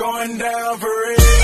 going down for it.